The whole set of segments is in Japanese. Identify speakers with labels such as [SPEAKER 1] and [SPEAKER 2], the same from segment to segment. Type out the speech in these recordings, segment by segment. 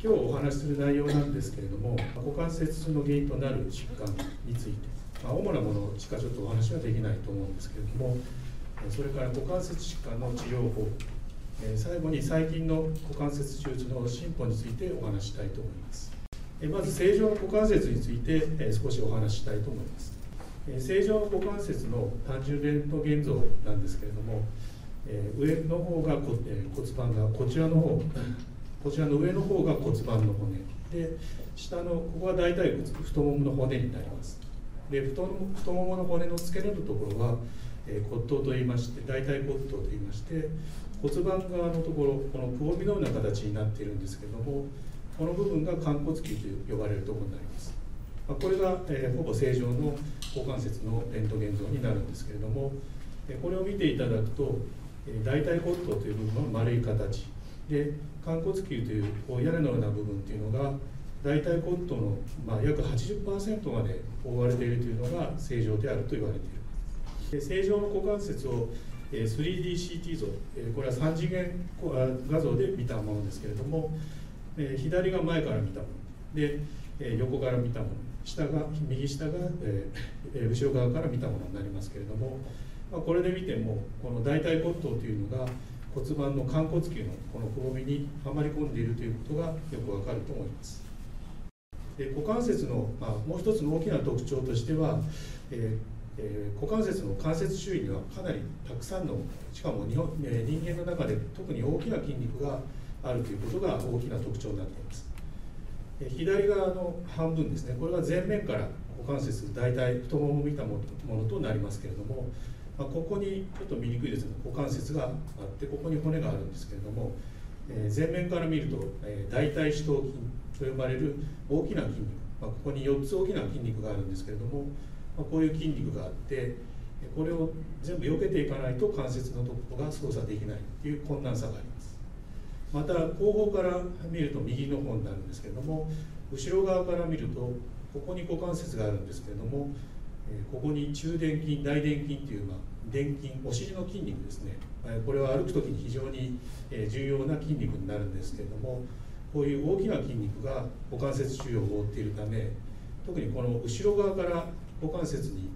[SPEAKER 1] 今日お話しする内容なんですけれども股関節の原因となる疾患について、まあ、主なものしかちょっとお話はできないと思うんですけれどもそれから股関節疾患の治療法最後に最近の股関節手術の進歩についてお話したいと思います。まず正常の股関節について少しお話ししたいと思います。正常の股関節の単純レントゲン像なんですけれども上の方が骨盤がこちらの方こちらの上の方が骨盤の骨。で下のここは大腿骨太ももの骨になります。で太太ももの骨の付け根のところは、えー、骨頭といいまして大腿骨頭といいまして骨盤側のところこのくぼみのような形になっているんですけどもこの部分が寛骨球と呼ばれるところになります、まあ、これが、えー、ほぼ正常の股関節のレントゲン像になるんですけれども、えー、これを見ていただくと、えー、大腿骨頭という部分は丸い形。で寛骨球という屋根のような部分っていうのが大腿骨頭の、まあ、約80%まで覆われているというのが正常であると言われている。で正常の股関節を 3DCT 像これは3次元画像で見たものですけれども左が前から見たもの。で横から見たもの。下が右下が後ろ側から見たものになりますけれどもこれで見てもこの大腿骨頭というのが骨盤の寛骨球のこのくぼみにはまり込んでいるということがよくわかると思います。で股関節の、まあ、もう一つの大きな特徴としては、えーえー、股関節の関節周囲にはかなりたくさんのしかも日本、えー、人間の中で特に大きな筋肉があるということが大きな特徴になっています。え左側の半分ですねこれが前面から股関節大体太ももを見たものとなりますけれどもまあ、ここにちょっと見にくいですが股関節があってここに骨があるんですけれども、えー、前面から見ると、えー、大腿四頭筋と呼ばれる大きな筋肉、まあ、ここに4つ大きな筋肉があるんですけれども、まあ、こういう筋肉があってこれを全部避けていかないと関節のところが操作できないという困難さがあります。また後方から見ると右の方になるんですけれども後ろ側から見るとここに股関節があるんですけれどもここに中殿筋大殿筋という、まあ、殿筋お尻の筋肉ですねこれは歩く時に非常に重要な筋肉になるんですけれどもこういう大きな筋肉が股関節周囲を覆っているため特にこの後ろ側から股関節に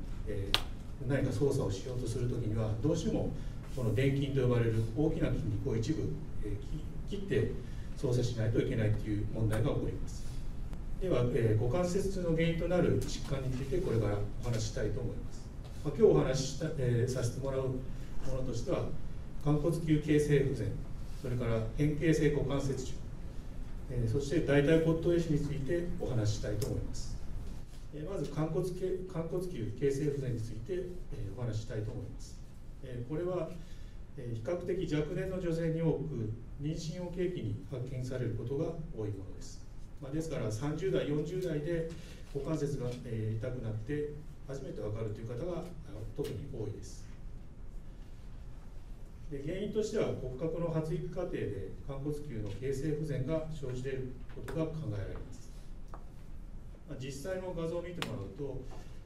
[SPEAKER 1] 何か操作をしようとする時にはどうしてもこの殿筋と呼ばれる大きな筋肉を一部切って操作しないといけないという問題が起こります。では、股関節痛の原因となる疾患についてこれからお話ししたいと思います。まあ、今日お話しした、えー、させてもらうものとしては、寛骨球形成不全、それから変形性股関節腫、えー、そして大腿骨頭壊死についてお話ししたいと思います。えー、まず寛骨寛骨球形成不全について、えー、お話ししたいと思います。えー、これは、えー、比較的若年の女性に多く妊娠を契機に発見されることが多いものです。まあ、ですから30代40代で股関節が、えー、痛くなって初めて分かるという方が特に多いです。で原因としては骨格の発育過程で寛骨球の形成不全が生じていることが考えられます、まあ、実際の画像を見てもらうと、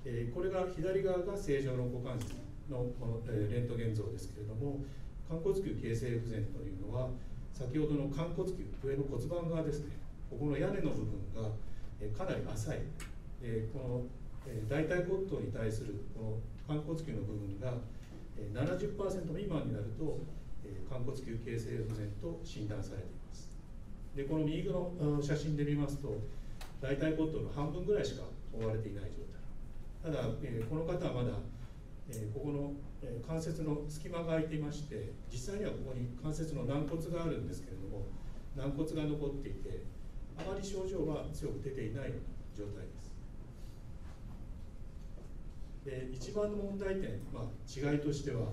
[SPEAKER 1] えー、これが左側が正常の股関節のこの、えー、レントゲン像ですけれども寛骨球形成不全というのは先ほどの寛骨球上の骨盤側ですねここの屋根の部分がかなり浅い。でこの大腿骨頭に対するこの寛骨球の部分が70%未満になると寛骨球形成不全と診断されています。でこの右の写真で見ますと大腿骨頭の半分ぐらいしか覆われていない状態。ただこの方はまだここの関節の隙間が空いていまして実際にはここに関節の軟骨があるんですけれども軟骨が残っていてあまり症状は強く出ていない状態です。で一番の問題点、まあ、違いとしては、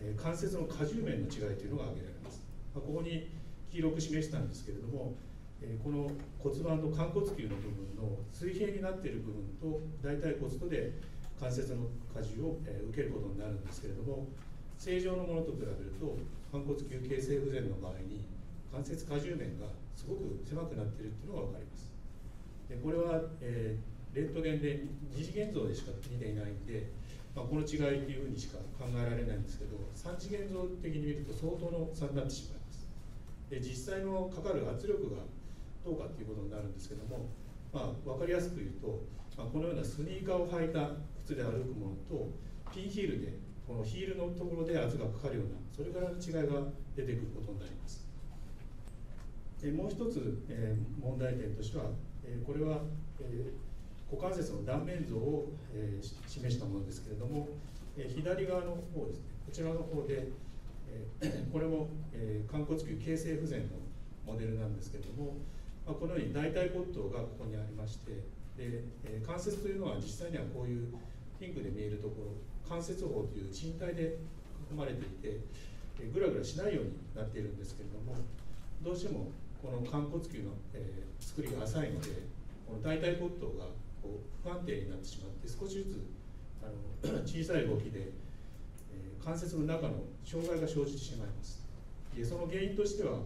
[SPEAKER 1] えー、関節の荷重面の違いというのが挙げられます、まあ、ここに黄色く示したんですけれども、えー、この骨盤の寛骨球の部分の水平になっている部分と大腿骨とで関節の荷重を、えー、受けることになるんですけれども正常のものと比べると寛骨球形成不全の場合に関節荷重面がすごく狭くなっているっていうのが分かります。でこれは、えー、レントゲンで二次元像でしか見ていないんで、まあ、この違いというふうにしか考えられないんですけど3次元像的に見ると相当の差になってしまいます。で実際のかかる圧力がどうかっていうことになるんですけども、まあ、分かりやすく言うと、まあ、このようなスニーカーを履いた靴で歩くものとピンヒールでこのヒールのところで圧がかかるようなそれからの違いが出てくることになります。でもう一つ、え、問題点としては、えー、これは、えー、股関節の断面図を、えー、示したものですけれども、えー、左側の方ですねこちらの方で、えー、これも、えー、寛骨臼形成不全のモデルなんですけれども、まあ、このように大腿骨頭がここにありましてで、えー、関節というのは実際にはこういうピンクで見えるところ関節包という賃帯で囲まれていて、えー、ぐらぐらしないようになっているんですけれどもどうしてもこの寛骨臼の、えー、作りが浅いのでこの大腿骨頭がこう不安定になってしまって少しずつあの小さい動きで、えー、関節の中の障害が生じてしまいます。でその原因としては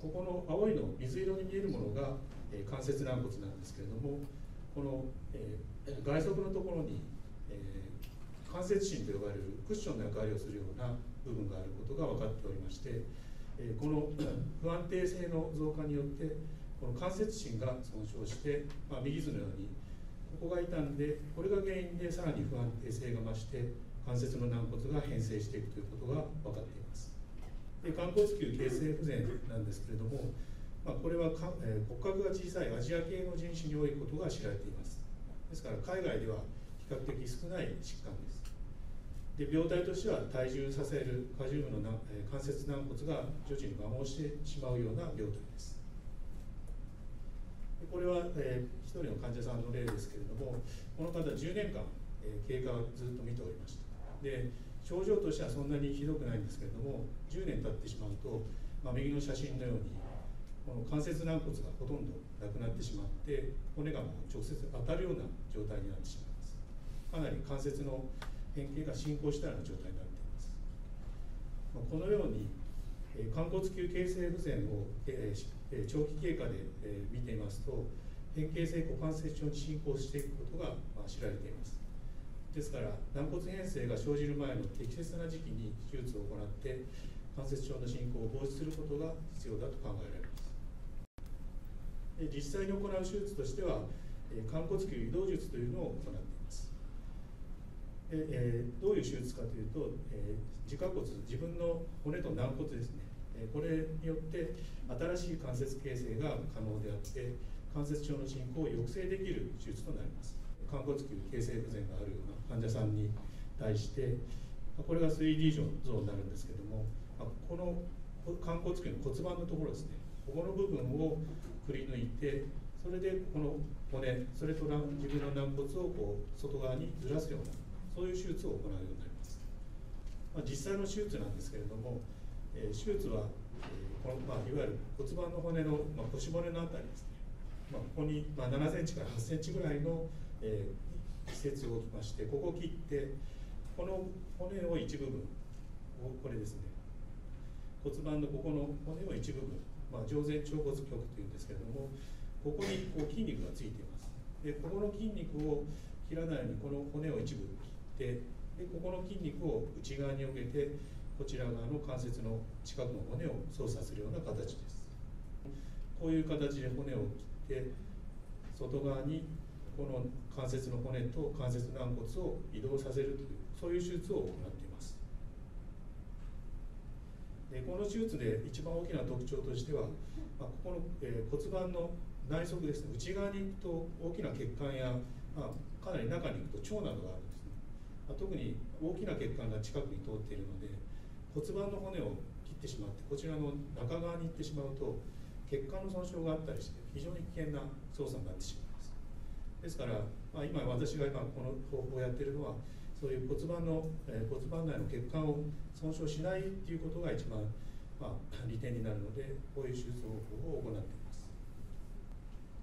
[SPEAKER 1] ここの青いの水色に見えるものが、えー、関節軟骨なんですけれどもこの、えー、外側のところに、えー、関節芯と呼ばれるクッションの役割をするような部分があることが分かっておりましてえこの 不安定性の増加によってこの関節芯が損傷して、まあ、右図のようにここが傷んでこれが原因でさらに不安定性が増して関節の軟骨が変性していくということが分かっています。で肝骨球形成不全なんですけれども、まあ、これはか、えー、骨格が小さいアジア系の人種に多いことが知られています。ですから海外では比較的少ない疾患です。で病態としては体重させる荷重部のな、え関節軟骨が徐々に摩耗してしまうような病態です。これは、えー、1人の患者さんの例ですけれどもこの方10年間、えー、経過をずっと見ておりましたで症状としてはそんなにひどくないんですけれども10年経ってしまうと、まあ、右の写真のようにこの関節軟骨がほとんどなくなってしまって骨がもう直接当たるような状態になってしまいますかなり関節の変形が進行したような状態になっています。まこのように寛骨臼形成不全をえ長期経過で見ていますと変形性股関節症に進行していくことが知られています。ですから軟骨変性が生じる前の適切な時期に手術を行って関節症の進行を防止することが必要だと考えられます。実際に行う手術としては寛骨臼移動術というのを行っています。え、どういう手術かというと、えー、自家骨自分の骨と軟骨ですね、これによって新しい関節形成が可能であって関節症の進行を抑制できる手術となります。寛骨臼形成不全があるような患者さんに対してこれが 3D 像になるんですけどもこの寛骨臼の骨盤のところですねここの部分をくり抜いてそれでこの骨それと自分の軟骨をこう外側にずらすようなそういう手術を行うようになります、ま、実際の手術なんですけれども、え、手術は、え、この、まあ、いわゆる骨盤の骨の、まあ、腰骨のあたりですね、まあ、ここに、まあ、7センチから8センチぐらいの、えー、施設を置きましてここを切ってこの骨を一部分これですね。骨盤のここの骨を一部分、まあ、上前腸骨極というんですけれどもここにこう筋肉がついています。でここの筋肉を切らないようにこの骨を一部切ってでここの筋肉を内側に置けてこちら側の関節の近くの骨を操作するような形です。こういう形で骨を切って外側にこの関節の骨と関節軟骨を移動させるというそういう手術を行っています。でこの手術で一番大きな特徴としては、まあ、ここの、えー、骨盤の内側ですね内側に行くと大きな血管や、まあ、かなり中に行くと腸などがあるんですね。まあ特に大きな血管が近くに通っているので骨盤の骨を切ってしまってこちらの中側に行ってしまうと血管の損傷があったりして非常に危険な操作になってしまいます。ですから、まあ、今私が今この方法をやっているのはそういう骨盤の、えー、骨盤内の血管を損傷しないっていうことが一番、まあ、利点になるのでこういう手術方法を行っています。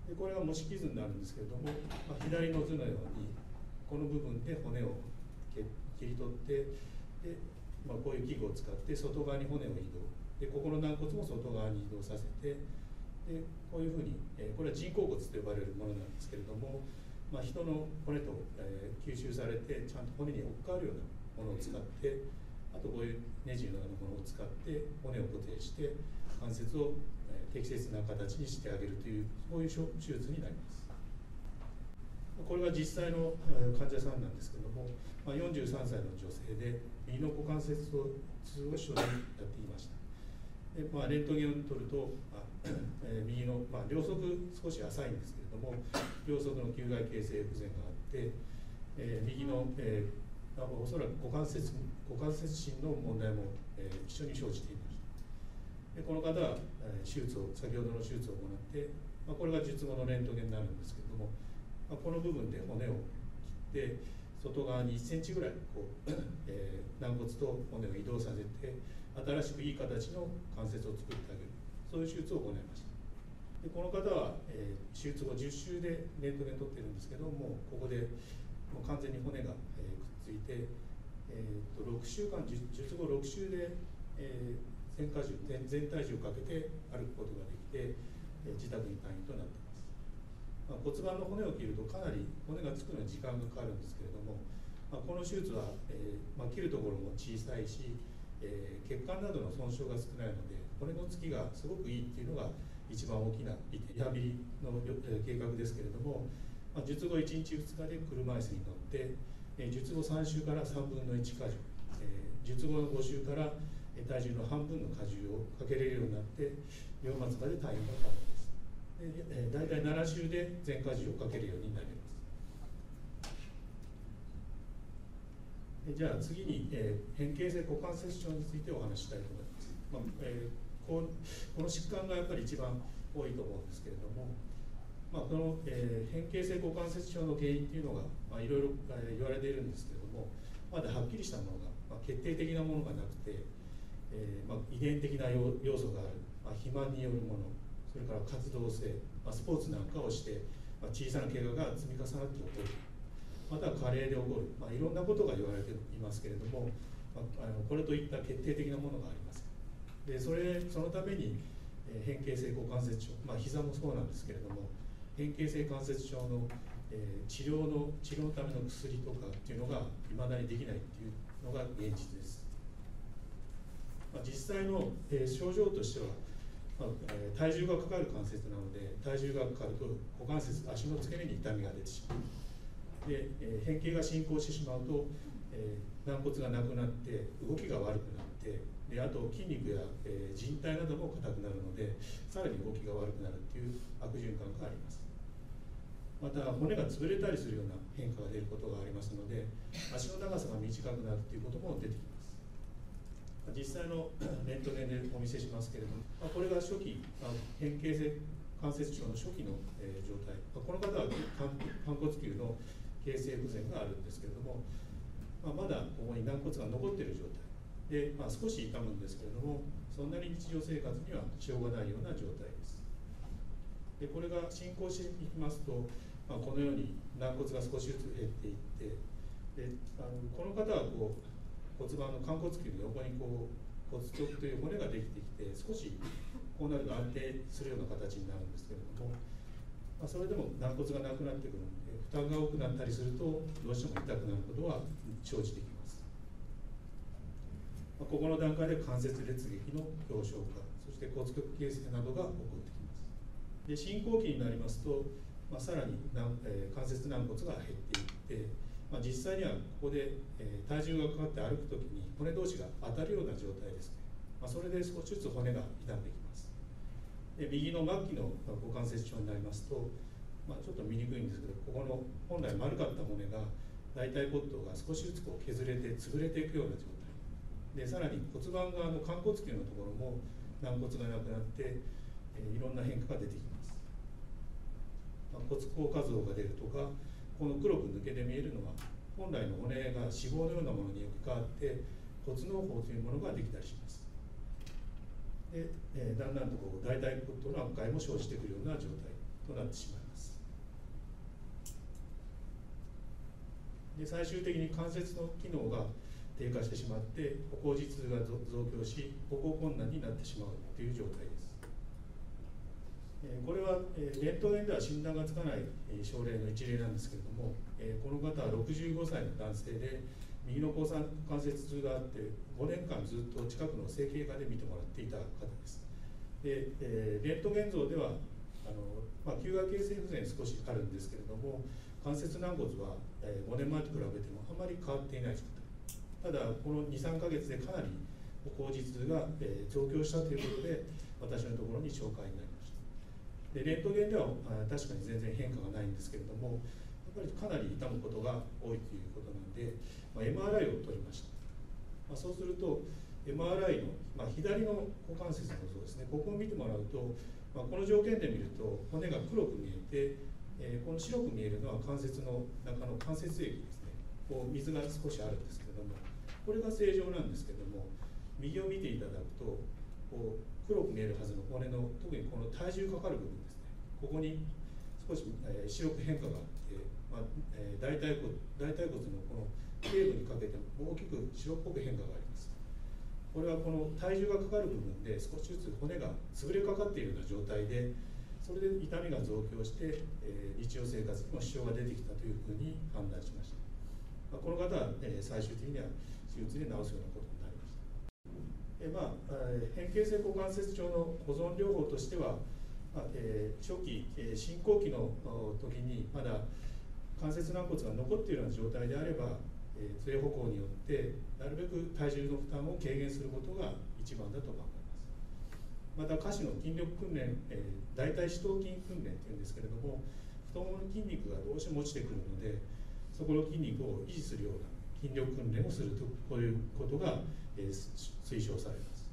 [SPEAKER 1] でこれは模式図になるんですけれども、まあ、左の図のようにこの部分で骨を切り取ってで、まあ、こういう器具を使って外側に骨を移動。でここの軟骨も外側に移動させてでこういうふうに、えー、これは人工骨と呼ばれるものなんですけれども、まあ、人の骨と、えー、吸収されてちゃんと骨に置き換わるようなものを使ってあとこういうネジのようなものを使って骨を固定して関節を、え、適切な形にしてあげるというそういう手術になります。これが実際の患者さんなんですけども、まあ、43歳の女性で右の股関節痛を主にやっていました。で、まあ、レントゲンを取ると、まあえー、右の、まあ、両側少し浅いんですけれども両側の球外形成不全があって、えー、右の、えー、おそらく股関節股関節心の問題も、えー、一緒に生じていました。でこの方は、えー、手術を先ほどの手術を行って、まあ、これが術後のレントゲンになるんですけれども、まあ、この部分で骨を切って外側に1センチぐらいこう、えー、軟骨と骨を移動させて新しくいい形の関節を作ってあげる。そういう手術を行いました。でこの方は、えー、手術後10週でレントゲン取ってるんですけどもここでもう完全に骨が、えー、くっついて、えー、と6週間術後6週で、えー、全荷重全全体重をかけて歩くことができて、えー、自宅に退院となってま、あ、骨盤の骨を切るとかなり骨がつくのに時間がかかるんですけれども、まあ、この手術は、えーまあ、切るところも小さいしえー、血管などの損傷が少ないので骨のつきがすごくいいっていうのが一番大きなリハビリの計画ですけれども、まあ、術後1日2日で車椅子に乗って、えー、術後3週から3分の1荷重、えー、術後の5週から体重の半分の荷重をかけれるようになって両末まで退院が可能、えー、大体7週で全荷重をかけるようになりますじゃあ次に、えー、変形性股関節症についてお話したいと思います。まあえー、ここの疾患がやっぱり一番多いと思うんですけれども、まあ、この、えー、変形性股関節症の原因っていうのが、まあ、いろいろ、えー、言われているんですけれどもまだはっきりしたものが、まあ、決定的なものがなくて、えーまあ、遺伝的な要素がある、まあ、肥満によるものそれから活動性、まあ、スポーツなんかをして、まあ、小さな怪我が積み重なって起こる。また加齢で起こる、まあ、いろんなことが言われていますけれども、まあ、あのこれといった決定的なものがあります。でそれそのために、え、変形性股関節症、まあ膝もそうなんですけれども変形性関節症の、えー、治療の治療のための薬とかっていうのがいまだにできないっていうのが現実です、まあ、実際の、え、症状としてはまあえー、体重がかかる関節なので体重がかかると股関節足の付け根に痛みが出てしまう。で、えー、変形が進行してしまうと、えー、軟骨がなくなって動きが悪くなってであと筋肉や、えー、靭帯なども硬くなるのでさらに動きが悪くなるっていう悪循環があります。また骨が潰れたりするような変化が出ることがありますので足の長さが短くなるっていうことも出てきます。実際の レントゲンでお見せしますけれどもこれが初期変形性関節症の初期の、え状態。この方は寛骨球の形成不全があるんですけれども、まあ、まだここに軟骨が残っている状態。で、まあ、少し痛むんですけれどもそんなに日常生活には支障がないような状態です。でこれが進行していきますと、まあ、このように軟骨が少しずつ減っていってであのこの方はこう骨盤の寛骨球の横にこう骨直という骨ができてきて少しこうなると安定するような形になるんですけれどもまあ、それでも軟骨がなくなってくるので負担が多くなったりするとどうしても痛くなることは生じてきます、まあ、ここの段階で関節裂撃の表彰化そして骨格形成などが起こってきます。で進行期になりますと、まあ、さらに、えー、関節軟骨が減っていって、まあ、実際にはここで、えー、体重がかかって歩く時に骨同士が当たるような状態ですね、まあ、それで少しずつ骨が傷んできます。で右の末期の股関節症になりますと、まあ、ちょっと見にくいんですけどここの本来丸かった骨が大腿骨頭が少しずつこう削れて潰れていくような状態。でさらに骨盤側の寛骨球のところも軟骨がなくなって、えー、いろんな変化が出てきます、まあ、骨硬化像が出るとかこの黒く抜けて見えるのは本来の骨が脂肪のようなものに置き換わって骨嚢胞というものができたりします。で、えー、だんだんとこう大腿骨との悪化も生じてくるような状態となってしまいます。で最終的に関節の機能が低下してしまって歩行時痛が増強し歩行困難になってしまうという状態です。これはレントゲンでは診断がつかない症例の一例なんですけれどもこの方は65歳の男性で右の交関節痛があって5年間ずっと近くの整形外科で見てもらっていた方です。で、えー、レントゲン像ではあの、まあ、球外形成不全少しあるんですけれども関節軟骨は、5年前と比べてもあまり変わっていない状態ただこの23か月でかなり口実が、増強したということで私のところに紹介になりましたでレントゲンでは確かに全然変化がないんですけれどもやっぱりかなり痛むことが多いということなんで、まあ、MRI を取りました、まあ、そうすると MRI の、まあ、左の股関節の像ですね。ここを見てもらうと、まあ、この条件で見ると骨が黒く見えて、えー、この白く見えるのは関節の中の関節液ですね。こう水が少しあるんですけれどもこれが正常なんですけども右を見ていただくとこう黒く見えるはずの骨の特にこの体重かかる部分ですね。ここに少し、えー、白く変化があって、まあえー、大腿骨大腿骨のこの頸部にかけて大きく白っぽく変化があります。これはこの体重がかかる部分で少しずつ骨が潰れかかっているような状態でそれで痛みが増強して、えー、日常生活にも支障が出てきたというふうに判断しました、まあ、この方は、え、最終的には手術で治すようなことになりました、え、まあ、変形性股関節症の保存療法としてはまあえー、初期、えー、進行期の時にまだ関節軟骨が残っているような状態であれば、えー、杖歩行によってなるべく体重の負担を軽減することが一番だと考えます。また下肢の筋力訓練、えー、大腿四頭筋訓練というんですけれども太ももの筋肉がどうしても落ちてくるのでそこの筋肉を維持するような筋力訓練をするとこういうことが、えー、推奨されます。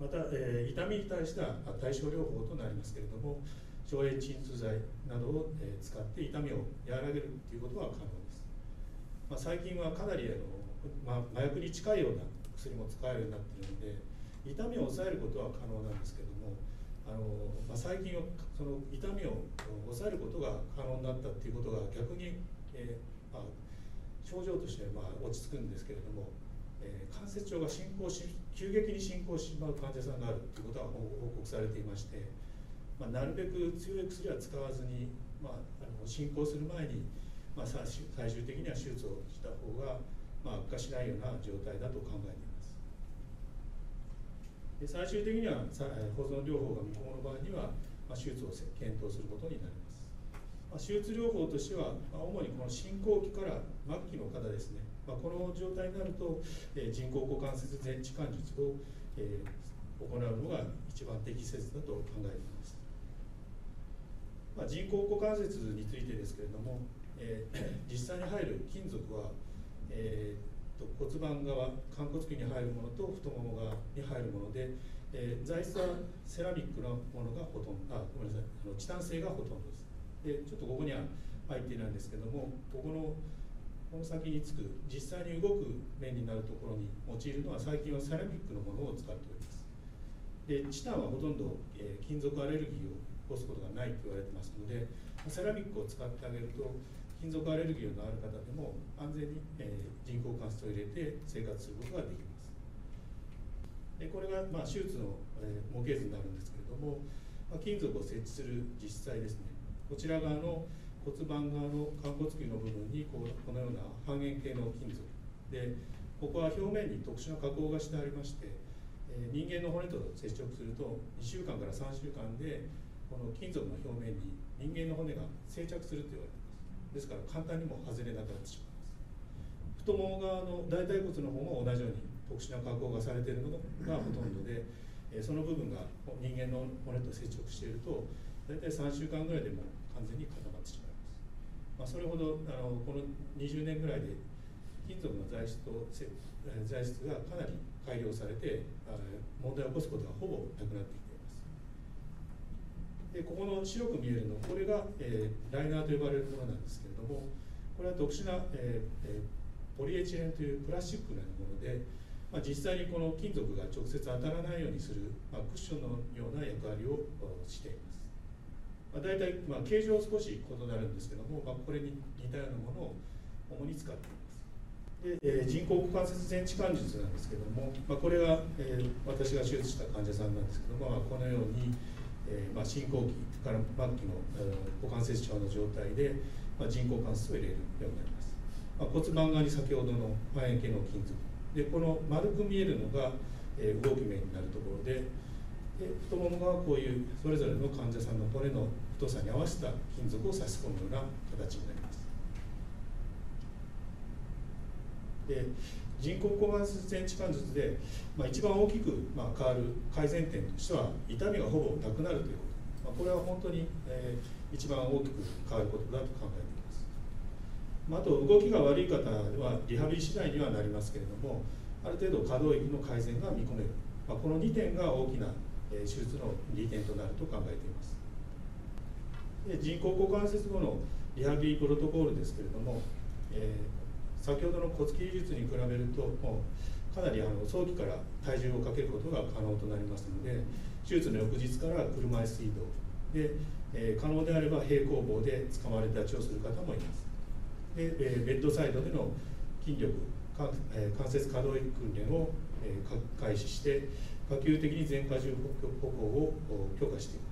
[SPEAKER 1] また、えー、痛みに対しては対症療法となりますけれども消炎鎮痛剤などを、えー、使って痛みを和らげるということは可能です、まあ、最近はかなりあの、まあ、麻薬に近いような薬も使えるようになっているので痛みを抑えることは可能なんですけどもあの、まあ、最近はその痛みを抑えることが可能になったっていうことが逆に、えーまあ、症状としてまあ落ち着くんですけれどもえー、関節症が進行し急激に進行してしまう患者さんがあるということは報告されていまして、まあ、なるべく強い薬は使わずに、まあ、あの進行する前に、まあ、最終的には手術をした方が、まあ、悪化しないような状態だと考えています。で最終的には保存療法が未婚の場合には、まあ、手術を検討することになります。ま、手術療法としては、まあ、主にこの進行期から末期の方ですね、まあ、この状態になると、えー、人工股関節全置換術を、えー、行うのが一番適切だと考えています、まあ、人工股関節についてですけれども、えー、実際に入る金属は、えー、と骨盤側寛骨球に入るものと太もも側に入るもので、えー、材質はセラミックのものがほとんどあごめんなさいあのチタン製がほとんどです。でちょっとここには入っていないんですけどもここのこの先につく実際に動く面になるところに用いるのは最近はセラミックのものを使っております。でチタンはほとんど、えー、金属アレルギーを起こすことがないと言われてますのでセラミックを使ってあげると金属アレルギーのある方でも安全に、えー、人工関節を入れて生活することができます。でこれが、まあ、手術の、えー、模型図になるんですけれども、まあ、金属を設置する実際ですねこちら側の骨盤側の寛骨球の部分にこうこのような半円形の金属。でここは表面に特殊な加工がしてありまして、え、人間の骨と接触すると2週間から3週間でこの金属の表面に人間の骨が生着すると言われています。ですから簡単にも外れなくなってしまいます。太もも側の大腿骨の方も同じように特殊な加工がされているのがほとんどで、えその部分が人間の骨と接触していると大体3週間ぐらいでも完全に固まってしまいます、まあ、それほどあのこの20年ぐらいで金属の材質と材質がかなり改良されて問題を起こすことがほぼなくなってきています。でここの白く見えるのこれが、えー、ライナーと呼ばれるものなんですけれどもこれは特殊な、えー、ポリエチレンというプラスチックのようなもので、まあ、実際にこの金属が直接当たらないようにする、まあ、クッションのような役割をしています。まあ、大体、まあ、形状少し異なるんですけども、まあ、これに似たようなものを主に使っています。で、えー、人工股関節全置換術なんですけども、まあ、これが、えー、私が手術した患者さんなんですけども、まあ、このように、えーまあ、進行期から末期の、えー、股関節症の状態で、まあ、人工関節を入れるようになります、まあ、骨盤側に先ほどの半円形の金属。でこの丸く見えるのが、えー、動き面になるところでで太ももがこういうそれぞれの患者さんの骨の太さに合わせた金属を差し込むような形になります。で人工股関節前置関節で、まあ、一番大きく、まあ、変わる改善点としては痛みがほぼなくなるということ、まあ、これは本当に、えー、一番大きく変わることだと考えています、まあ、あと動きが悪い方はリハビリ次第にはなりますけれどもある程度可動域の改善が見込める、まあ、この2点が大きな、えー、手術の利点となると考えています。人工股関節後のリハビリプロトコールですけれども、えー先ほどの骨切り術に比べるともうかなりあの早期から体重をかけることが可能となりますので手術の翌日から車椅子移動。で、えー、可能であれば平行棒でつかまれ立ちをする方もいます。で、えー、ベッドサイドでの筋力関,、え、関節可動域訓練を、え、開始して可及的に全荷重歩行を強化しています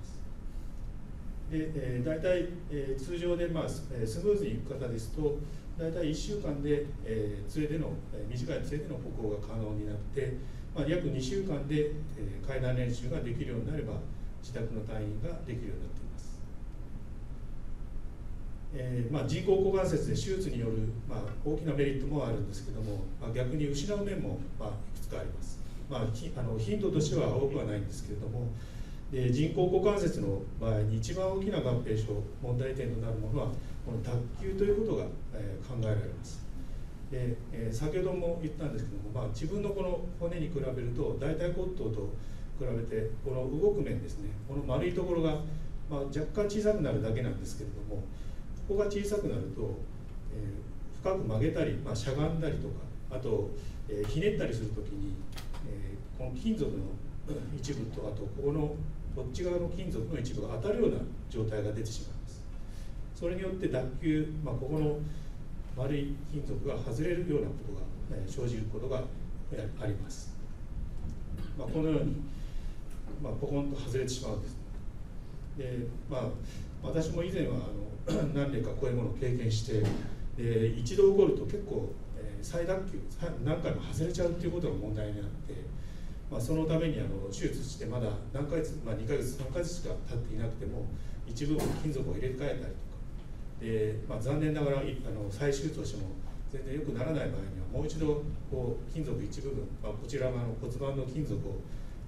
[SPEAKER 1] で、え、大体、えー、通常で、まあ、スムーズにいく方ですと大体1週間で、えー、杖での、短い杖での歩行が可能になって、まあ、約2週間で、えー、階段練習ができるようになれば自宅の退院ができるようになっています、えーまあ、人工股関節で手術による、まあ、大きなメリットもあるんですけども、まあ、逆に失う面も、まあ、いくつかあります、まあ、あの頻度としては多くはないんですけれどもで人工股関節の場合に一番大きな合併症問題点となるものはこの脱臼ということが、えー、考えられます。で、えー、先ほども言ったんですけども、まあ、自分のこの骨に比べると大腿骨頭と比べてこの動く面ですねこの丸いところが、まあ、若干小さくなるだけなんですけれどもここが小さくなると、えー、深く曲げたり、まあ、しゃがんだりとかあと、え、ひねったりするときに、え、この金属の一部とあとここのこっち側の金属の一部が当たるような状態が出てしまいます。それによって脱臼、まあ、ここの丸い金属が外れるようなことが、え生じることがあります、まあ、このように、まあ、ポコンと外れてしまうんです。で、まあ、私も以前はあの 何例かこういうものを経験してで一度起こると結構、えー、再脱臼何回も外れちゃうっていうことが問題になってまあ、そのためにあの手術してまだ何ヶ月、まあ、2ヶ月3ヶ月しか経っていなくても一部分金属を入れ替えたりとか。で、まあ、残念ながらあの再手術をしても全然良くならない場合にはもう一度こう金属一部分、まあ、こちら側の骨盤の金属を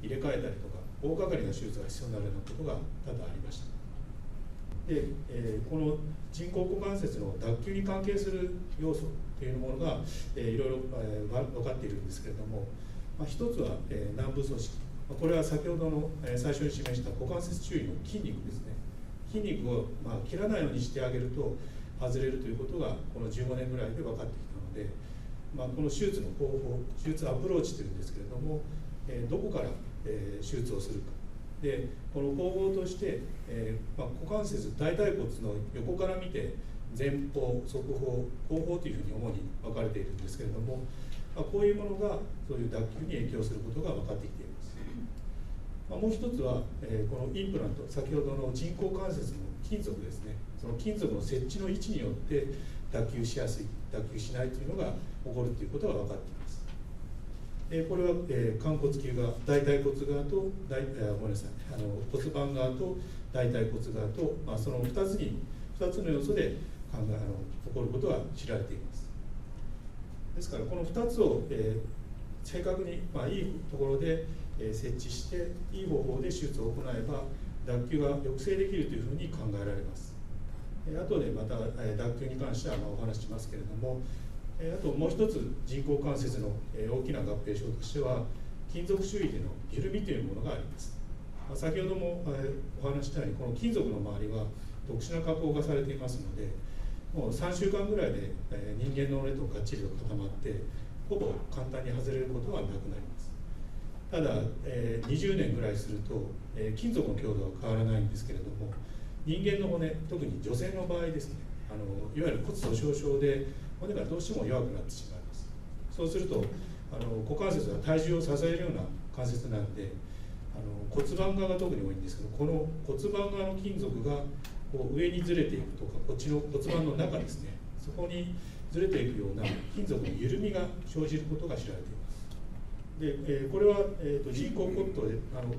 [SPEAKER 1] 入れ替えたりとか大掛かりな手術が必要になるようなことが多々ありました。で、えー、この人工股関節の脱臼に関係する要素というものが、えー、いろいろ、えー、分かっているんですけれどもまあ、一つは、えー、軟部組織、まあ、これは先ほどの、えー、最初に示した股関節周囲の筋肉ですね。筋肉を、まあ、切らないようにしてあげると外れるということがこの15年ぐらいで分かってきたので、まあ、この手術の方法手術アプローチというんですけれども、えー、どこから、えー、手術をするか。でこの方法として、えーまあ、股関節大腿骨の横から見て前方側方後方というふうに主に分かれているんですけれどもまあ、こういうものがそういう脱臼に影響することが分かってきています、まあ、もう一つは、えー、このインプラント先ほどの人工関節の金属ですね。その金属の設置の位置によって脱臼しやすい脱臼しないというのが起こるということが分かっています。えこれは、えー、肝骨球が大腿骨側と大、えー、ごめんなさい。あの骨盤側と大腿骨側と、まあ、その2つに2つの要素で考えあの起こることが知られています。ですからこの2つを、えー、正確に、まあ、いいところで、えー、設置していい方法で手術を行えば脱臼が抑制できるというふうに考えられます。えー、後でまた、えー、脱臼に関してはまあお話ししますけれども、えー、あともう一つ人工関節の、えー、大きな合併症としては金属周囲での緩みというものがあります。まあ、先ほども、えー、お話したようにこの金属の周りは特殊な加工がされていますのでもう3週間ぐらいで、え、人間の骨とがっちりと固まってほぼ簡単に外れることはなくなります。ただ、え、20年ぐらいすると、え、金属の強度は変わらないんですけれども人間の骨特に女性の場合ですねあのいわゆる骨粗しょう症で骨がどうしても弱くなってしまいます。そうするとあの股関節は体重を支えるような関節なんであの骨盤側が特に多いんですけどこの骨盤側の金属がこう上にずれていくとかこっちの骨盤の中ですね。そこにずれていくような金属の緩みが生じることが知られています。で、えー、これは、えーと、人工骨頭であの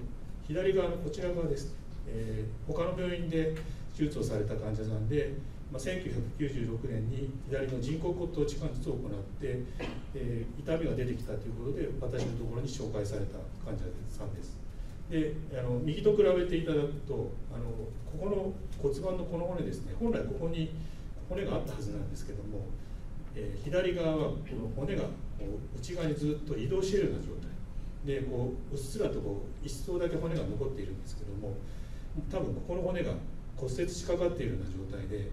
[SPEAKER 1] 左側のこちら側です、えー、他の病院で手術をされた患者さんで、まあ、1996年に左の人工骨頭置換術を行って、えー、痛みが出てきたということで私のところに紹介された患者さんです。であの右と比べていただくとあのここの骨盤のこの骨ですね本来ここに骨があったはずなんですけども、えー、左側はこの骨がこう内側にずっと移動しているような状態。でこううっすらとこう一層だけ骨が残っているんですけども多分ここの骨が骨折しかかっているような状態で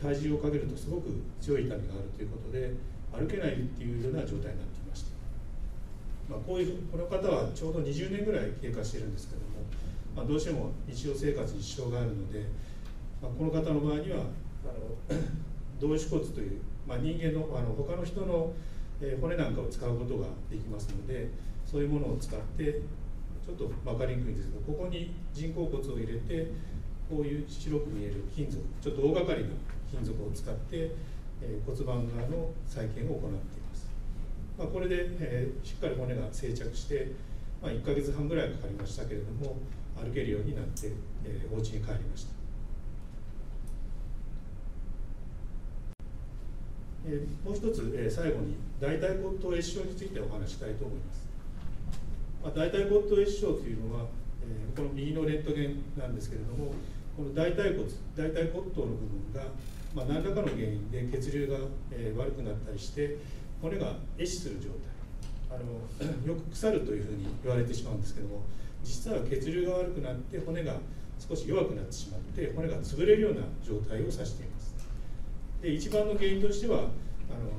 [SPEAKER 1] 体重をかけるとすごく強い痛みがあるということで歩けないっていうような状態になっていました、まあ、こういうこの方はちょうど20年ぐらい経過してるんですけども、まあ、どうしても日常生活に支障があるので、まあ、この方の場合にはあの 同意骨という、まあ、人間のあの他の人の骨なんかを使うことができますのでそういうものを使ってちょっと分かりにくいんですけどここに人工骨を入れてこういう白く見える金属ちょっと大掛かりな金属を使って、え、骨盤側の再建を行っています、まあ、これで、えー、しっかり骨が定着して、まあ、1ヶ月半ぐらいかかりましたけれども歩けるようになって、えー、お家に帰りましたえもう一つ、え最後に大腿骨頭液症についてお話したいと思います。まあ、大腿骨頭液症というのは、え、この右のレントゲンなんですけれどもこの大腿骨大腿骨頭の部分が、まあ、何らかの原因で血流が、え、悪くなったりして骨が壊死する状態。あのよく腐るというふうに言われてしまうんですけども実は血流が悪くなって骨が少し弱くなってしまって骨が潰れるような状態を指しています。で一番の原因としてはあの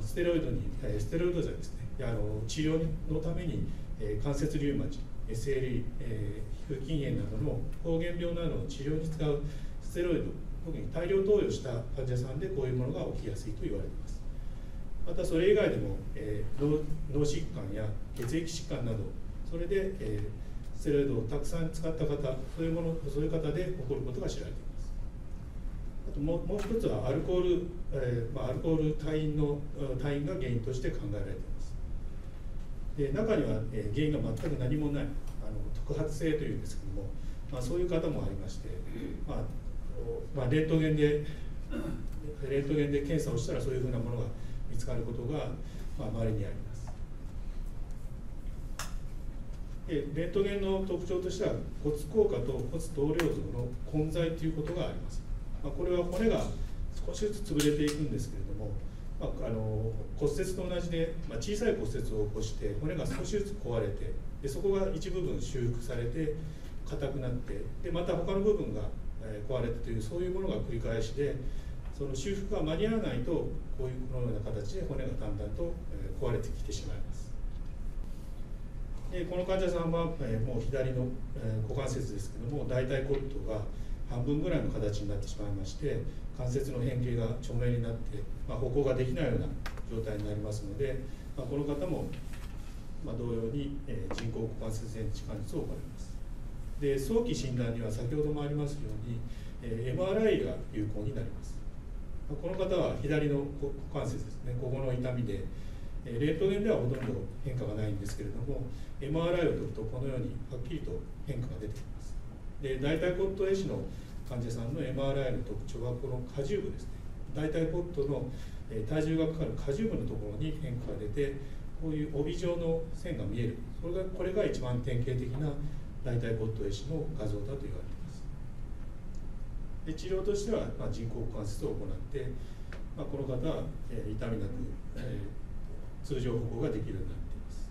[SPEAKER 1] ステロイドにステロイド剤ですね。あの治療のためにえ関節リウマチ SLE、え皮膚筋炎などの膠原病などの治療に使うステロイド特に大量投与した患者さんでこういうものが起きやすいと言われています。またそれ以外でも、えー、脳疾患や血液疾患などそれで、えー、ステロイドをたくさん使った方そういうものそういう方で起こることが知られています。あともうもう一つはアルコール、えーまあ、アルコール退院の退院が原因として考えられています。で中には、え原因が全く何もないあの特発性というんですけども、まあ、そういう方もありまして、まあまあ、レントゲンでレントゲンで検査をしたらそういうふうなものが見つかることが、まあ、にあります。でレントゲンの特徴としては骨硬化と骨頭梁像の混在ということがあります。まあ、これは骨が少しずつ潰れていくんですけれども、まあ、あの骨折と同じで、まあ、小さい骨折を起こして骨が少しずつ壊れてでそこが一部分修復されて硬くなってでまた他の部分が壊れてというそういうものが繰り返しでその修復が間に合わないとこういうこのような形で骨がだんだんと壊れてきてしまいます。でこの患者さんは、えもう左の、え股関節ですけども大腿骨頭が半分ぐらいの形になってしまいまして関節の変形が著名になって、まあ、歩行ができないような状態になりますので、まあ、この方も、ま、同様に、え、人工股関節変置関節を行いますで早期診断には先ほどもありますように、え、MRI が有効になりますこの方は左の股関節ですね。ここの痛みでレントゲンではほとんど変化がないんですけれども MRI を取るとこのようにはっきりと変化が出てきます。で大腿骨頭壊死の患者さんの MRI の特徴はこの荷重部ですね。大腿骨頭の体重がかかる荷重部のところに変化が出てこういう帯状の線が見える。それがこれが一番典型的な大腿骨頭壊死の画像だと言われています。で治療としては、まあ、人工関節を行って、まあ、この方は、えー、痛みなく、えー、通常歩行ができるようになっています、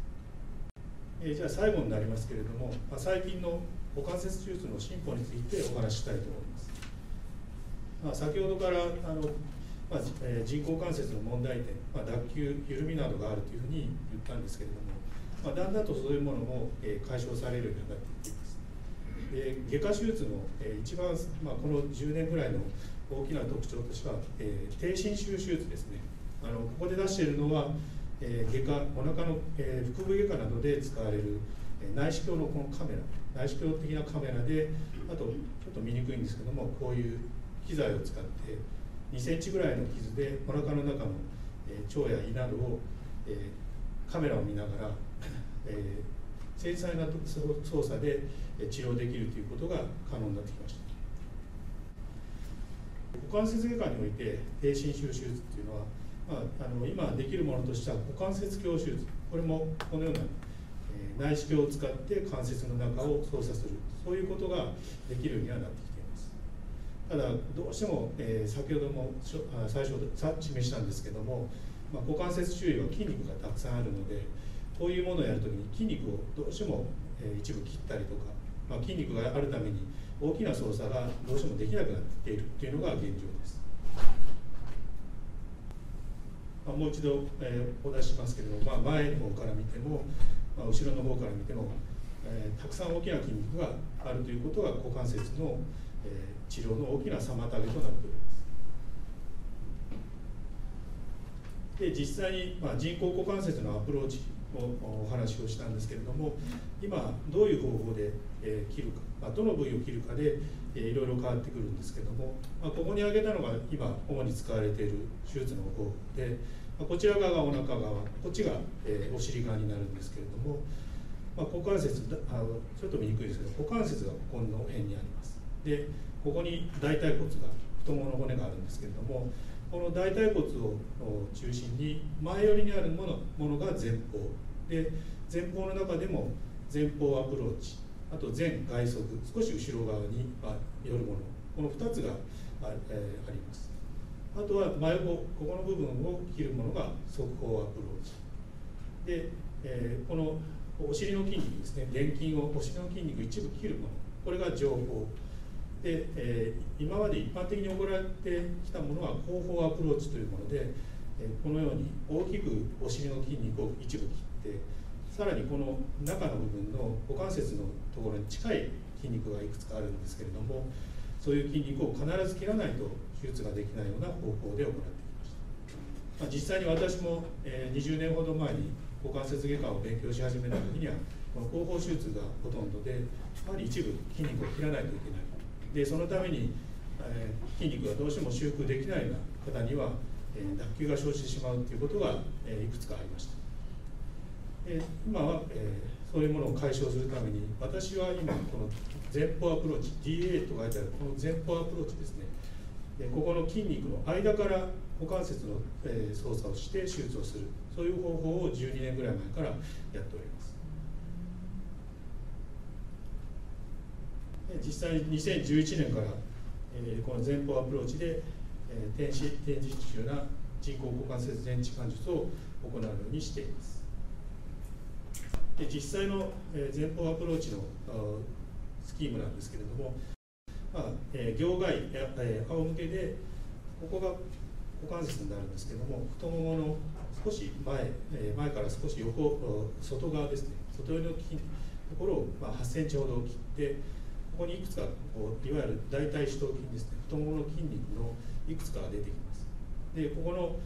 [SPEAKER 1] えー、じゃあ最後になりますけれども、まあ、最近の股関節手術の進歩についてお話ししたいと思います。まあ、先ほどからあの、まあえー、人工関節の問題点、まあ、脱臼、緩みなどがあるというふうに言ったんですけれども、まあ、だんだんとそういうものも、えー、解消されるようになっていっています。で外科手術の、え、一番、まあ、この10年ぐらいの大きな特徴としては、えー、低侵襲手術ですね。あのここで出しているのは、えー、外科、お腹の、えー、腹部外科などで使われる、え、内視鏡のこのカメラ。内視鏡的なカメラであとちょっと見にくいんですけどもこういう機材を使って2センチぐらいの傷でお腹の中の、えー、腸や胃などを、えー、カメラを見ながら、えー、繊細な操作で治療できるということが可能になってきました。股関節外科において低侵襲手術っていうのは、まあ、あの今できるものとしては股関節鏡手術。これもこのような、え、内視鏡を使って関節の中を操作する。そういうことができるようにはなってきています。ただどうしても、え、先ほども最初示したんですけども、まあ、股関節周囲は筋肉がたくさんあるのでこういうものをやるときに筋肉をどうしても、一部切ったりとか、まあ、筋肉があるために大きな操作がどうしてもできなくなっているというのが現状です。まあ、もう一度、えー、お出ししますけれども、まあ、前の方から見ても、まあ、後ろの方から見ても、えー、たくさん大きな筋肉があるということが股関節の、えー、治療の大きな妨げとなっております。で実際に、まあ、人工股関節のアプローチお話をしたんですけれども今どういう方法で、え切るか、まあ、どの部位を切るかで、えいろいろ変わってくるんですけども、まあ、ここに挙げたのが今主に使われている手術の方法で、まあ、こちら側がお腹側こっちが、えお尻側になるんですけれども、ま、股関節あのちょっと見にくいですけど股関節がここの辺にあります。でここに大腿骨が太ももの骨があるんですけれどもこの大腿骨を中心に前寄りにあるものものが前方。で前方の中でも前方アプローチあと前外側少し後ろ側に寄るものこの2つがあ,、えー、あります。あとは真横ここの部分を切るものが側方アプローチ。で、えー、このお尻の筋肉ですね電筋をお尻の筋肉一部切るものこれが上方で、えー、今まで一般的に行われてきたものは後方アプローチというもので、え、このように大きくお尻の筋肉を一部切ってさらにこの中の部分の股関節のところに近い筋肉がいくつかあるんですけれどもそういう筋肉を必ず切らないと手術ができないような方法で行ってきました、まあ、実際に私も、え、20年ほど前に股関節外科を勉強し始めた時にはこの後方手術がほとんどでやはり一部筋肉を切らないといけない。でそのために、え、筋肉がどうしても修復できないような方には、えー、脱臼が生じてしまうということが、え、いくつかありました、え今は、えそういうものを解消するために私は今この前方アプローチ DA と書いてあるこの前方アプローチですね。でここの筋肉の間から股関節の、え操作をして手術をする。そういう方法を12年ぐらい前からやっております。実際に2011年から、えー、この前方アプローチで、えー、転移転移中な人工股関節全置換術を行うようにしています。で実際の、前方アプローチのスキームなんですけれども、まあえー、業外、えー、仰向けでここが股関節になるんですけども太ももの少し前、え、前から少し横外側ですね外寄りの筋ところを、ま、8センチほど切ってここにいくつかこういわゆる大腿四頭筋ですね太ももの筋肉のいくつかが出てきます。でここの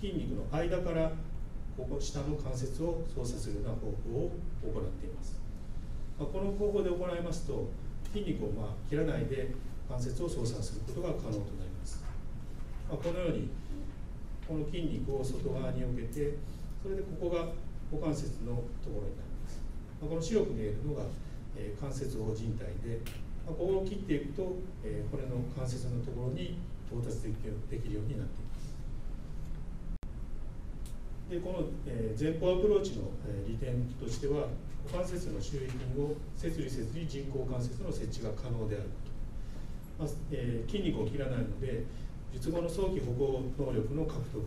[SPEAKER 1] 筋肉の間からここ下の関節を操作するような方法を行っています、まあ、この方法で行いますと筋肉をまあ切らないで関節を操作することが可能となります、まあ、このようにこの筋肉を外側に置けてそれでここが股関節のところになります、まあ、この白く見えるのがえー、関節法靭帯で、まあ、ここを切っていくと、えー、骨の関節のところに到達できできるようになっています。でこの、え、前方アプローチの、え、利点としては股関節の周囲筋を切離せずに人工関節の設置が可能であること、まあえー、筋肉を切らないので術後の早期保護能力の獲得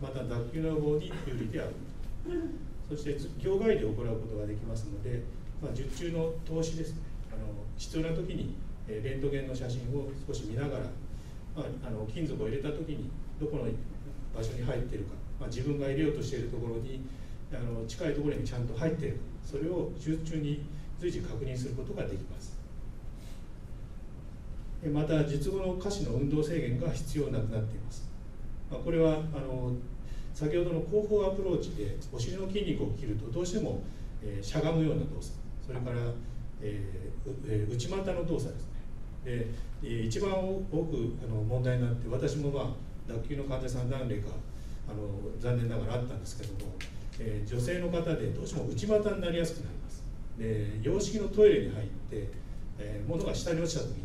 [SPEAKER 1] また脱臼の予防に有利であるそして業外で行うことができますのでまあ、術中の投資ですねあの必要な時に、レントゲンの写真を少し見ながら、まあ、あの金属を入れた時にどこの場所に入っているか、まあ、自分が入れようとしているところにあの近いところにちゃんと入っている。それを手術中に随時確認することができます。また術後の下肢の運動制限が必要なくなっています、まあ、これはあの先ほどの後方アプローチでお尻の筋肉を切るとどうしても、えー、しゃがむような動作。それから、えー、内股の動作ですね。で一番多くあの問題になって私もまあ脱臼の患者さん何例かあの残念ながらあったんですけども、えー、女性の方でどうしても内股になりやすくなります。で洋式のトイレに入って、えー、物が下に落ちた時に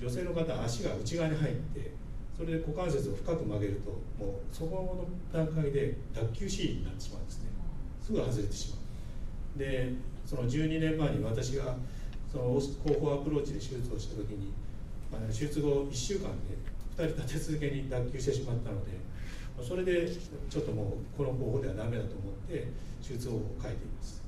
[SPEAKER 1] 女性の方足が内側に入ってそれで股関節を深く曲げるともうそこの段階で脱臼シーンになってしまうんですね。すぐ外れてしまう。でその12年前に私がその後方アプローチで手術をした時に、まあ、手術後1週間で2人立て続けに脱臼してしまったのでそれでちょっともうこの方法ではダメだと思って手術方法を変えています。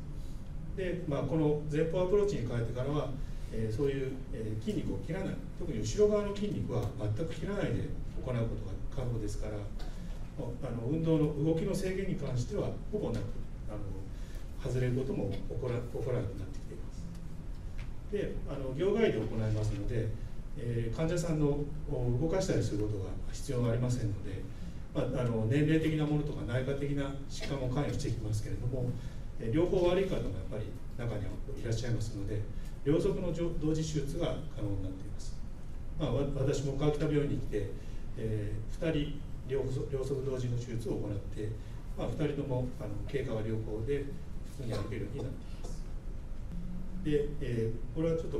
[SPEAKER 1] で、まあ、この前方アプローチに変えてからは、えー、そういう、えー、筋肉を切らない。特に後ろ側の筋肉は全く切らないで行うことが可能ですからあの運動の動きの制限に関してはほぼなくあの外れることも起こら起こらなくなってきています。であの業外で行いますので、えー、患者さんの動かしたりすることが必要がありませんのでまあ、あの年齢的なものとか内科的な疾患も関与していきますけれども、え両方悪い方もやっぱり中にはいらっしゃいますので両側の同時手術が可能になっています、まあ、私も川北病院に来て、えー、2人両両側同時の手術を行って、まあ、2人ともあの経過は良好で普通に歩けるようになっています。で、えー、これはちょっと、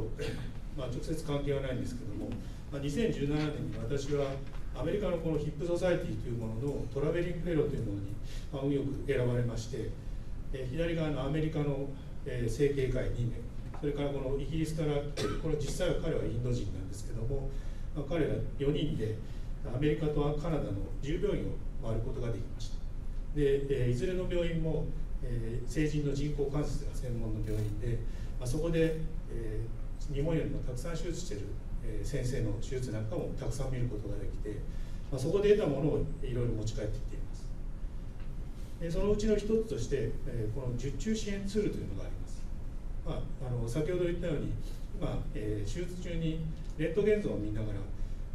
[SPEAKER 1] まあ、直接関係はないんですけども、まあ、2017年に私はアメリカのこの Hip Society というものの traveling fellow というものに、まあ、運よく選ばれまして、え、左側のアメリカの、えー、整形会2名それからこのイギリスからこれ実際は彼はインド人なんですけども、まあ、彼ら4人でアメリカとカナダの10病院を回ることができました。で、え、いずれの病院も、え、成人の人工関節が専門の病院で、まあ、そこで、え、日本よりもたくさん手術しているえ先生の手術なんかもたくさん見ることができて、まあ、そこで得たものをいろいろ持ち帰ってきています。でそのうちの一つとして、えこの術中支援ツールというのがあります、まあ、あの先ほど言ったように今、え手術中にレントゲン像を見ながら、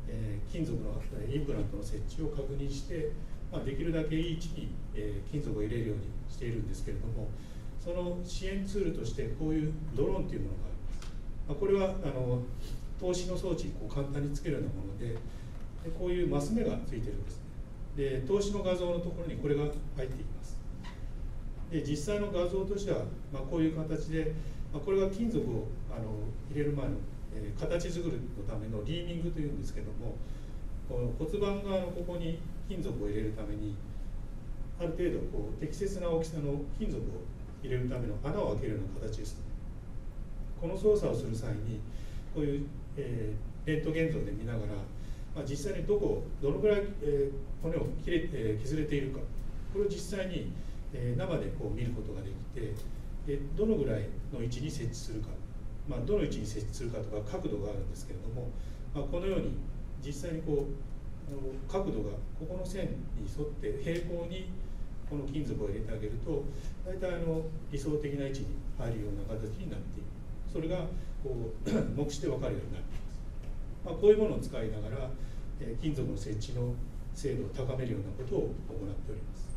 [SPEAKER 1] え金属のインプラントの設置を確認して、まあ、できるだけいい位置に、え金属を入れるようにしているんですけれどもその支援ツールとしてこういうドローンというものがあります、まあ、これはあの投資の装置にこう簡単につけるようなものででこういうマス目がついてるんですね。で投資の画像のところにこれが入っています。で実際の画像としては、まあ、こういう形で、まあ、これが金属をあの入れる前の、えー、形作りのためのリーミングというんですけどもこの骨盤側のここに金属を入れるためにある程度こう適切な大きさの金属を入れるための穴を開けるような形です、ね、この操作をする際にこういうえー、レントゲン像で見ながら、まあ、実際にどこどのぐらい、えー、骨を切れ、えー、削れているか。これを実際に、えー、生でこう見ることができてでどのぐらいの位置に設置するか、まあ、どの位置に設置するかとか角度があるんですけれども、まあ、このように実際にこうあの角度がここの線に沿って平行にこの金属を入れてあげると大体あの理想的な位置に入るような形になっているそれがこう目視で分かるようになっています、まあ、こういうものを使いながら、えー、金属の設置の精度を高めるようなことを行っております。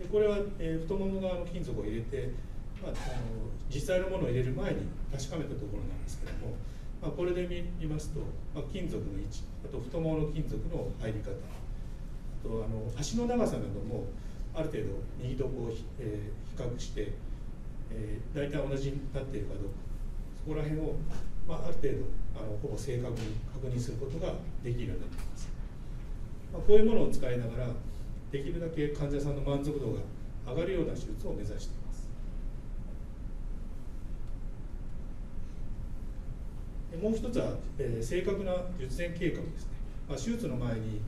[SPEAKER 1] でこれは、えー、太もも側の金属を入れて、まあ、あの実際のものを入れる前に確かめたところなんですけども、まあ、これで見ますと、まあ、金属の位置あと太ももの金属の入り方あとあの足の長さなどもある程度右とこう、えー、比較してえー、大体同じになっているかどうか。そこら辺を、まあ、ある程度あのほぼ正確に確認することができるようになっています、まあ、こういうものを使いながらできるだけ患者さんの満足度が上がるような手術を目指しています。もう一つは、えー、正確な術前計画ですね、まあ、手術の前に、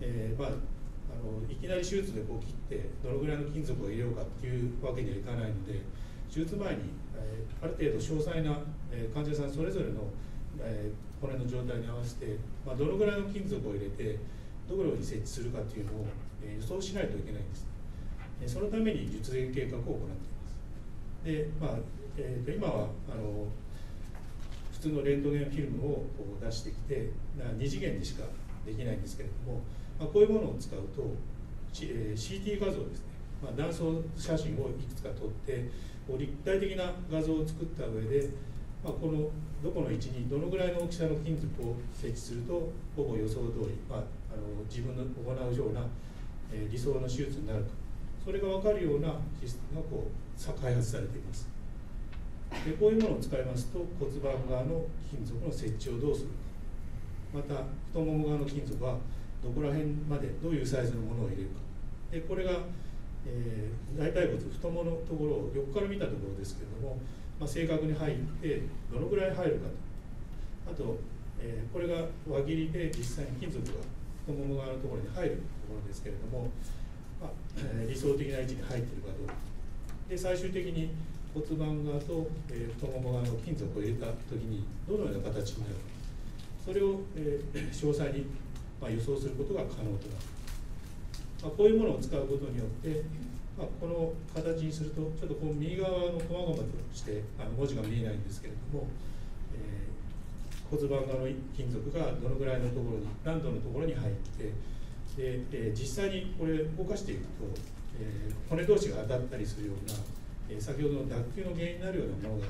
[SPEAKER 1] えーまあ、あのいきなり手術でこう切ってどのぐらいの金属を入れようかっていうわけにはいかないので手術前に、えー、ある程度詳細な、えー、患者さんそれぞれの、えー、骨の状態に合わせて、まあ、どのぐらいの金属を入れてどのように設置するかというのを、えー、予想しないといけないんです、ね、そのために術前計画を行っています。で、まあえー、と今はあの普通のレントゲンフィルムを出してきて2次元でしかできないんですけれども、まあ、こういうものを使うと、えー、CT 画像ですね、ま、断層写真をいくつか撮ってこう立体的な画像を作った上で、まあ、このどこの位置にどのぐらいの大きさの金属を設置するとほぼ予想通り、まあ、あの自分の行うような、えー、理想の手術になるかそれが分かるようなシステムがこう開発されています。でこういうものを使いますと骨盤側の金属の設置をどうするか。また太もも側の金属はどこら辺までどういうサイズのものを入れるか。でこれが、えー、大腿骨太もものところを横から見たところですけれども、まあ、正確に入ってどのぐらい入るかと。あと、えー、これが輪切りで実際に金属が太もも側のところに入るところですけれども、まあえー、理想的な位置に入っているかどうか。で最終的に骨盤側と、え、太もも側の金属を入れた時にどのような形になるか。それを、え、詳細に、まあ、予想することが可能となる、まあ、こういうものを使うことによって、まあ、この形にするとちょっとこう右側の細々としてあの文字が見えないんですけれども、えー、骨盤側の金属がどのぐらいのところに何度のところに入ってで、えー、実際にこれ動かしていくとえー、骨同士が当たったりするような、え、先ほどの脱臼の原因になるようなものが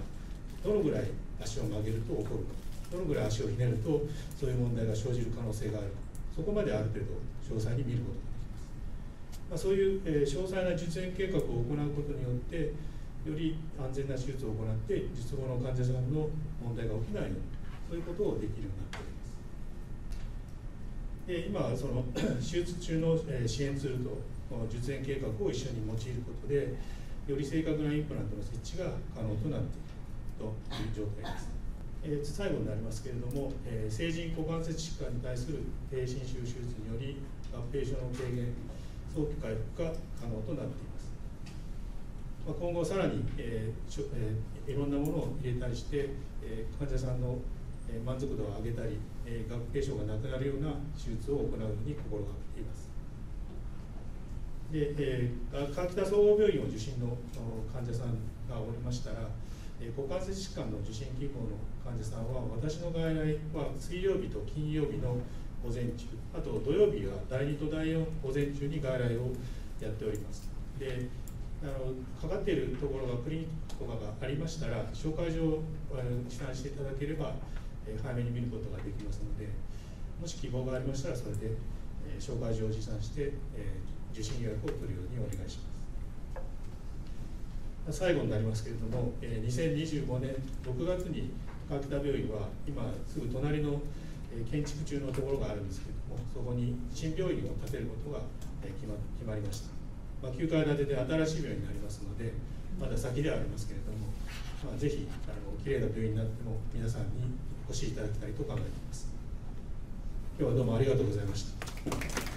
[SPEAKER 1] どのぐらい足を曲げると起こるかどのぐらい足をひねるとそういう問題が生じる可能性があるかそこまである程度詳細に見ることがま、あ、そういう、え、詳細な実演計画を行うことによってより安全な手術を行って術後の患者さんの問題が起きないようにそういうことをできるようになっておりますで今その 手術中の支援ツールと術前計画を一緒に用いることでより正確なインプラントの設置が可能となっているという状態です。えー、最後になりますけれども、えー、成人股関節疾患に対する低侵襲手術により合併症の軽減早期回復が可能となっています、まあ、今後さらに、えーえー、いろんなものを入れたりして、えー、患者さんの満足度を上げたり、えー、合併症がなくなるような手術を行うように心がけています。で、えー、川北総合病院を受診の患者さんがおりましたら、えー、股関節疾患の受診希望の患者さんは私の外来は水曜日と金曜日の午前中。あと土曜日は第2と第4午前中に外来をやっております。であのかかっているところがクリニックとかがありましたら紹介状を持参していただければ、えー、早めに見ることができますのでもし希望がありましたらそれで、えー、紹介状を持参して、えー受診予約を取るようにお願いします。最後になりますけれども、え2025年6月に川北病院は今すぐ隣の建築中のところがあるんですけれどもそこに新病院を建てることが決ま決まりました、まあ、9階建てで新しい病院になりますのでまだ先ではありますけれども、まあ、ぜひあの綺麗な病院になっても皆さんにお越しいただきたいと考えています。今日はどうもありがとうございました。